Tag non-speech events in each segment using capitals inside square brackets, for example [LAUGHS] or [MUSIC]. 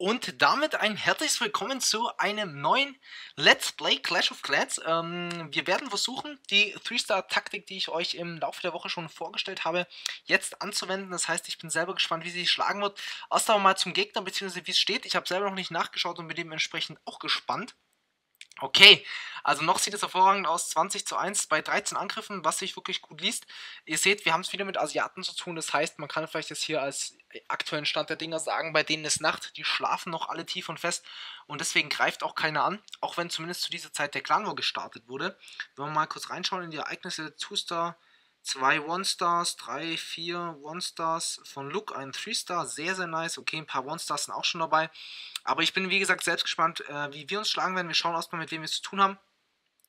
Und damit ein herzliches Willkommen zu einem neuen Let's Play Clash of Clans. Ähm, wir werden versuchen, die 3-Star-Taktik, die ich euch im Laufe der Woche schon vorgestellt habe, jetzt anzuwenden. Das heißt, ich bin selber gespannt, wie sie schlagen wird. Erst aber mal zum Gegner, beziehungsweise wie es steht. Ich habe selber noch nicht nachgeschaut und bin dementsprechend auch gespannt. Okay, also noch sieht es hervorragend aus, 20 zu 1 bei 13 Angriffen, was sich wirklich gut liest. Ihr seht, wir haben es wieder mit Asiaten zu tun, das heißt, man kann vielleicht jetzt hier als aktuellen Stand der Dinger sagen, bei denen ist Nacht, die schlafen noch alle tief und fest und deswegen greift auch keiner an, auch wenn zumindest zu dieser Zeit der Clan War gestartet wurde. Wenn wir mal kurz reinschauen in die Ereignisse, Two-Star, zwei One-Stars, drei, vier One-Stars von Look, ein Three-Star, sehr, sehr nice. Okay, ein paar One-Stars sind auch schon dabei. Aber ich bin, wie gesagt, selbst gespannt, äh, wie wir uns schlagen werden. Wir schauen erstmal, mit wem wir es zu tun haben.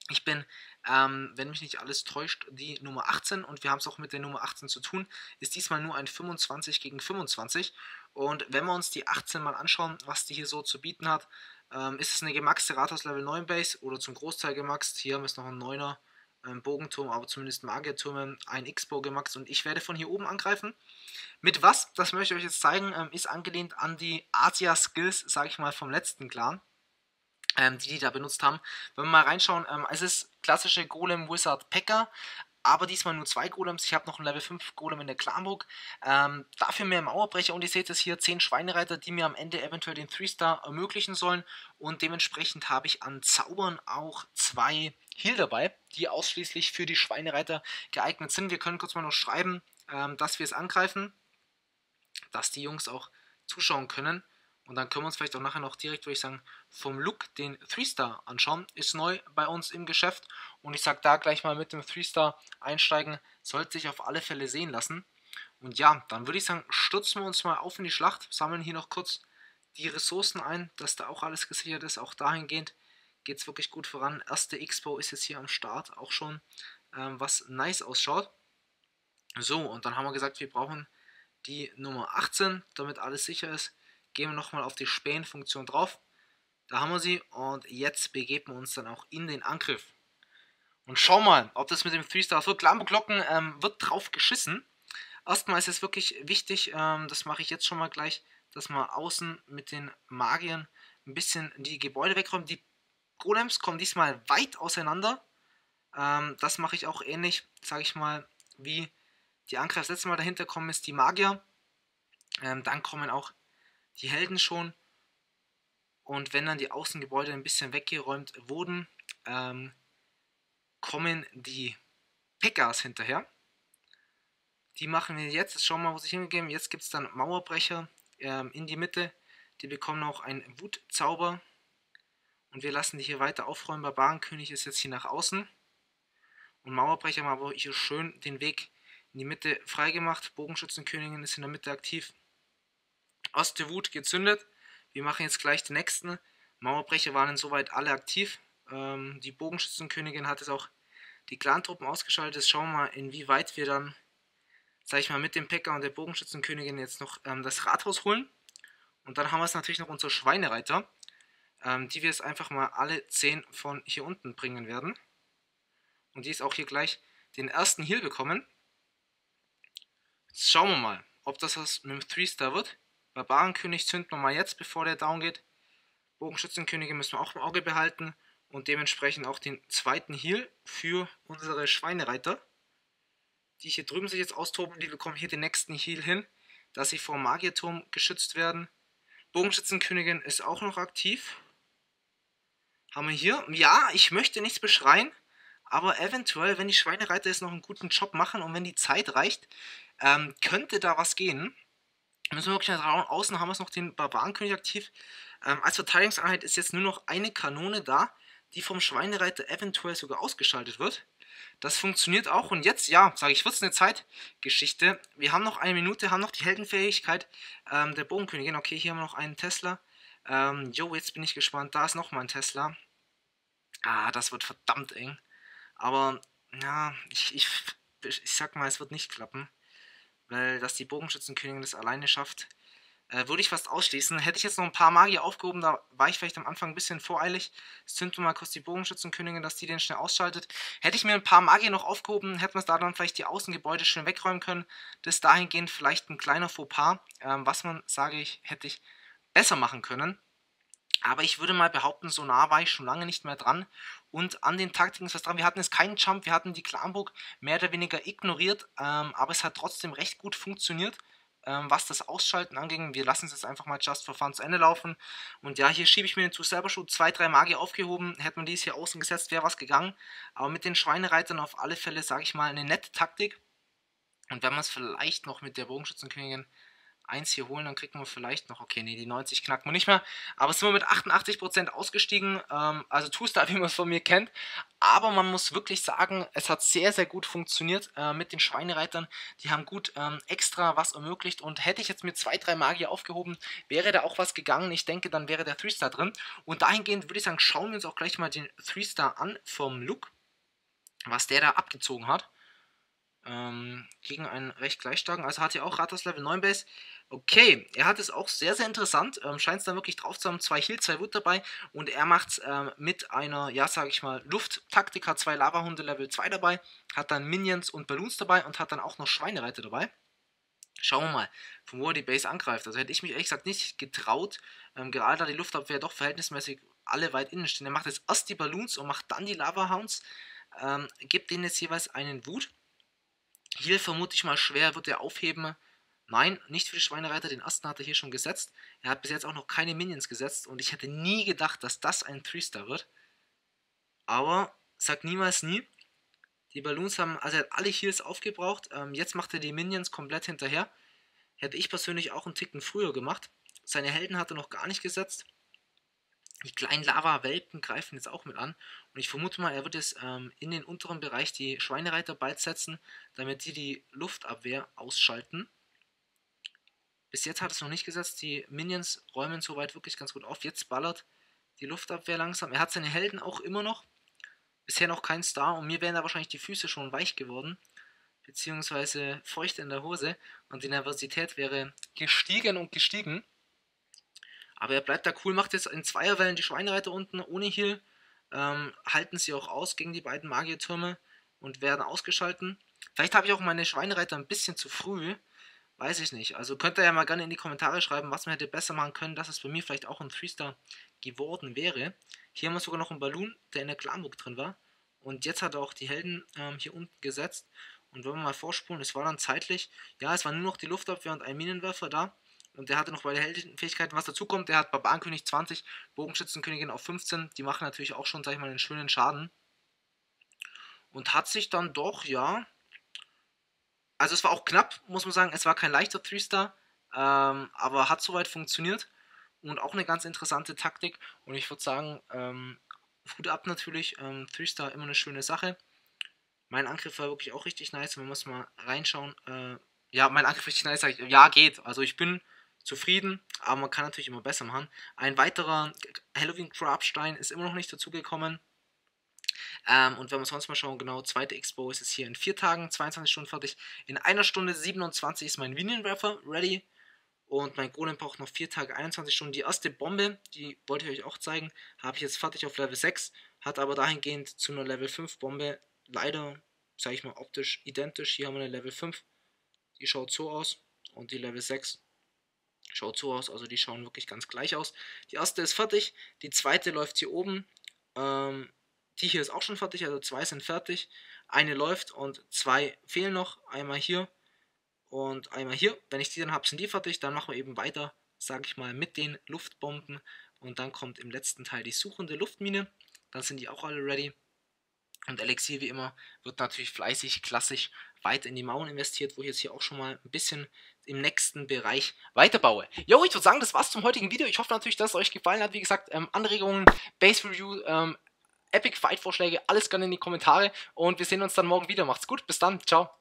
Ich bin, ähm, wenn mich nicht alles täuscht, die Nummer 18 und wir haben es auch mit der Nummer 18 zu tun. Ist diesmal nur ein 25 gegen 25. Und wenn wir uns die 18 mal anschauen, was die hier so zu bieten hat, ähm, ist es eine gemaxte Rathaus Level 9 Base oder zum Großteil gemaxt. Hier haben wir es noch ein 9er ähm, Bogenturm, aber zumindest Magiertürme, ein X-Bow gemacht und ich werde von hier oben angreifen. Mit was, das möchte ich euch jetzt zeigen, ähm, ist angelehnt an die Asia-Skills, sage ich mal, vom letzten Clan, ähm, die die da benutzt haben. Wenn wir mal reinschauen, ähm, es ist klassische Golem Wizard Packer, aber diesmal nur zwei Golems. Ich habe noch ein Level 5 Golem in der Clanburg. Ähm, dafür mehr Mauerbrecher und ihr seht es hier, 10 Schweinereiter, die mir am Ende eventuell den 3-Star ermöglichen sollen. Und dementsprechend habe ich an Zaubern auch zwei Heal dabei, die ausschließlich für die Schweinereiter geeignet sind. Wir können kurz mal noch schreiben, ähm, dass wir es angreifen, dass die Jungs auch zuschauen können. Und dann können wir uns vielleicht auch nachher noch direkt, würde ich sagen, vom Look den 3-Star anschauen. Ist neu bei uns im Geschäft. Und ich sage da gleich mal mit dem 3-Star einsteigen, sollte sich auf alle Fälle sehen lassen. Und ja, dann würde ich sagen, stürzen wir uns mal auf in die Schlacht, sammeln hier noch kurz die Ressourcen ein, dass da auch alles gesichert ist. Auch dahingehend geht es wirklich gut voran. Erste Expo ist jetzt hier am Start auch schon, ähm, was nice ausschaut. So, und dann haben wir gesagt, wir brauchen die Nummer 18, damit alles sicher ist. Gehen wir nochmal auf die Spähen-Funktion drauf. Da haben wir sie und jetzt begeben wir uns dann auch in den Angriff. Und schau mal, ob das mit dem 3-Star wird. Lambo-Glocken ähm, wird drauf geschissen. Erstmal ist es wirklich wichtig, ähm, das mache ich jetzt schon mal gleich, dass man außen mit den Magiern ein bisschen die Gebäude wegräumen. Die Golems kommen diesmal weit auseinander. Ähm, das mache ich auch ähnlich, sage ich mal, wie die Angreifer das letzte Mal dahinter kommen, ist die Magier. Ähm, dann kommen auch die Helden schon. Und wenn dann die Außengebäude ein bisschen weggeräumt wurden, ähm, kommen die Pekkas hinterher. Die machen wir jetzt. Jetzt schauen wir mal, wo sie hingegeben. Jetzt gibt es dann Mauerbrecher ähm, in die Mitte. Die bekommen auch einen Wutzauber. Und wir lassen die hier weiter aufräumen. Barbarenkönig ist jetzt hier nach außen. Und Mauerbrecher haben aber hier schön den Weg in die Mitte freigemacht. Bogenschützenkönigin ist in der Mitte aktiv. Ostewut gezündet. Wir machen jetzt gleich den nächsten. Mauerbrecher waren insoweit alle aktiv. Ähm, die Bogenschützenkönigin hat jetzt auch die Clantruppen ausgeschaltet. Jetzt schauen wir mal, inwieweit wir dann, sag ich mal, mit dem Päcker und der Bogenschützenkönigin jetzt noch ähm, das Rathaus holen. Und dann haben wir es natürlich noch unsere Schweinereiter ähm, die wir jetzt einfach mal alle 10 von hier unten bringen werden. Und die ist auch hier gleich den ersten Heal bekommen. Jetzt schauen wir mal, ob das was mit dem 3-Star wird. Barbarenkönig zünden wir mal jetzt, bevor der down geht. Bogenschützenkönige müssen wir auch im Auge behalten. Und dementsprechend auch den zweiten Heal für unsere Schweinereiter. Die hier drüben sich jetzt austoben, die bekommen hier den nächsten Heal hin, dass sie vor Magierturm geschützt werden. Bogenschützenkönigin ist auch noch aktiv haben wir hier. Ja, ich möchte nichts beschreien, aber eventuell, wenn die Schweinereiter jetzt noch einen guten Job machen und wenn die Zeit reicht, ähm, könnte da was gehen. Müssen wir wirklich mal Außen haben wir noch den Barbarenkönig aktiv. Ähm, als Verteidigungseinheit ist jetzt nur noch eine Kanone da, die vom Schweinereiter eventuell sogar ausgeschaltet wird. Das funktioniert auch. Und jetzt, ja, sage ich, wird es eine Zeitgeschichte. Wir haben noch eine Minute, haben noch die Heldenfähigkeit ähm, der Bogenkönigin. Okay, hier haben wir noch einen Tesla. Ähm, jo, jetzt bin ich gespannt. Da ist nochmal ein Tesla. Ah, das wird verdammt eng. Aber, ja, ich, ich, ich sag mal, es wird nicht klappen. Weil, dass die Bogenschützenkönigin das alleine schafft, äh, würde ich fast ausschließen. Hätte ich jetzt noch ein paar Magier aufgehoben, da war ich vielleicht am Anfang ein bisschen voreilig. Jetzt zünden mal kurz die Bogenschützenkönigin, dass die den schnell ausschaltet. Hätte ich mir ein paar Magier noch aufgehoben, hätten wir da dann vielleicht die Außengebäude schön wegräumen können. Das dahingehend vielleicht ein kleiner Fauxpas. Ähm, was man, sage ich, hätte ich besser machen können. Aber ich würde mal behaupten, so nah war ich schon lange nicht mehr dran. Und an den Taktiken ist was dran. Wir hatten jetzt keinen Jump, wir hatten die Klamburg mehr oder weniger ignoriert, ähm, aber es hat trotzdem recht gut funktioniert, ähm, was das Ausschalten anging. Wir lassen es jetzt einfach mal just for fun zu Ende laufen. Und ja, hier schiebe ich mir den zu selber schon zwei, drei Magier aufgehoben. Hätte man dies hier außen gesetzt, wäre was gegangen. Aber mit den Schweinereitern auf alle Fälle, sage ich mal, eine nette Taktik. Und wenn man es vielleicht noch mit der Bogenschützenkönigin 1 hier holen, dann kriegt man vielleicht noch, okay, nee, die 90 knackt man nicht mehr, aber sind wir mit 88% ausgestiegen, ähm, also Two-Star, [LAUGHS] wie man es von mir kennt, aber man muss wirklich sagen, es hat sehr, sehr gut funktioniert äh, mit den Schweinereitern, die haben gut ähm, extra was ermöglicht. Und hätte ich jetzt mit zwei, drei Magier aufgehoben, wäre da auch was gegangen, ich denke, dann wäre der 3-Star drin. Und dahingehend würde ich sagen, schauen wir uns auch gleich mal den 3-Star an vom Look, was der da abgezogen hat. Ähm, gegen einen recht gleichstarken, also hat er auch Rathaus Level 9 Base, Okay, er hat es auch sehr, sehr interessant. Ähm, Scheint es dann wirklich drauf zu haben. Zwei Heal, zwei Wood dabei. Und er macht es ähm, mit einer, ja, sage ich mal, Luft-Taktik. Hat zwei Lava-Hunde Level 2 dabei. Hat dann Minions und Balloons dabei. Und hat dann auch noch Schweinereiter dabei. Schauen wir mal, von wo er die Base angreift. Also hätte ich mich ehrlich gesagt nicht getraut. Ähm, gerade da die Luftabwehr doch verhältnismäßig alle weit innen stehen. Er macht jetzt erst die Balloons und macht dann die Lava-Hounds. Ähm, gibt denen jetzt jeweils einen Wut. Heal vermute ich mal schwer, wird er aufheben Nein, nicht für die Schweinereiter, den Asten hat er hier schon gesetzt. Er hat bis jetzt auch noch keine Minions gesetzt und ich hätte nie gedacht, dass das ein 3-Star wird. Aber sag niemals nie. Die Balloons haben, also er hat alle Heals aufgebraucht. Ähm, jetzt macht er die Minions komplett hinterher. Hätte ich persönlich auch einen Ticken früher gemacht. Seine Helden hat er noch gar nicht gesetzt. Die kleinen Lava-Welpen greifen jetzt auch mit an. Und ich vermute mal, er wird jetzt ähm, in den unteren Bereich die Schweinereiter bald setzen, damit die die Luftabwehr ausschalten. Bis jetzt hat es noch nicht gesetzt. Die Minions räumen soweit wirklich ganz gut auf. Jetzt ballert die Luftabwehr langsam. Er hat seine Helden auch immer noch. Bisher noch kein Star und mir wären da wahrscheinlich die Füße schon weich geworden. Beziehungsweise feucht in der Hose. Und die Nervosität wäre gestiegen und gestiegen. Aber er bleibt da cool, macht jetzt in Zweierwellen die Schweinereiter unten ohne Heal. Ähm, halten sie auch aus gegen die beiden Magiertürme und werden ausgeschalten. Vielleicht habe ich auch meine Schweinereiter ein bisschen zu früh Weiß ich nicht. Also könnt ihr ja mal gerne in die Kommentare schreiben, was man hätte besser machen können, dass es bei mir vielleicht auch ein 3-Star geworden wäre. Hier haben wir sogar noch einen Balloon, der in der Clanburg drin war. Und jetzt hat er auch die Helden ähm, hier unten gesetzt. Und wenn wir mal vorspulen, es war dann zeitlich, ja, es war nur noch die Luftabwehr und ein Minenwerfer da. Und der hatte noch bei der Heldenfähigkeiten was dazu kommt. Der hat Barbarenkönig 20, Bogenschützenkönigin auf 15. Die machen natürlich auch schon, sag ich mal, einen schönen Schaden. Und hat sich dann doch, ja, also es war auch knapp, muss man sagen. Es war kein leichter 3-Star, ähm, aber hat soweit funktioniert. Und auch eine ganz interessante Taktik. Und ich würde sagen, ähm, Hut ab natürlich. Ähm, 3-Star immer eine schöne Sache. Mein Angriff war wirklich auch richtig nice. Man muss mal reinschauen. Äh, ja, mein Angriff richtig nice. Ja, geht. Also ich bin zufrieden, aber man kann natürlich immer besser machen. Ein weiterer Halloween Grabstein ist immer noch nicht dazugekommen. Ähm, und wenn wir sonst mal schauen, genau, zweite Expo ist es hier in vier Tagen, 22 Stunden fertig. In einer Stunde 27 ist mein Minion-Werfer ready. Und mein Golem braucht noch 4 Tage, 21 Stunden. Die erste Bombe, die wollte ich euch auch zeigen, habe ich jetzt fertig auf Level 6. Hat aber dahingehend zu einer Level 5 Bombe leider, sage ich mal, optisch identisch. Hier haben wir eine Level 5. Die schaut so aus. Und die Level 6 schaut so aus. Also die schauen wirklich ganz gleich aus. Die erste ist fertig. Die zweite läuft hier oben. Ähm, die hier ist auch schon fertig, also zwei sind fertig. Eine läuft und zwei fehlen noch. Einmal hier und einmal hier. Wenn ich die dann habe, sind die fertig. Dann machen wir eben weiter, sage ich mal, mit den Luftbomben. Und dann kommt im letzten Teil die suchende Luftmine. Dann sind die auch alle ready. Und Elixier wie immer wird natürlich fleißig, klassisch weiter in die Mauern investiert, wo ich jetzt hier auch schon mal ein bisschen im nächsten Bereich weiterbaue. Jo, ich würde sagen, das war's zum heutigen Video. Ich hoffe natürlich, dass es euch gefallen hat. Wie gesagt, ähm, Anregungen, Base Review, ähm, Epic Fight Vorschläge, alles gerne in die Kommentare und wir sehen uns dann morgen wieder. Macht's gut, bis dann, ciao.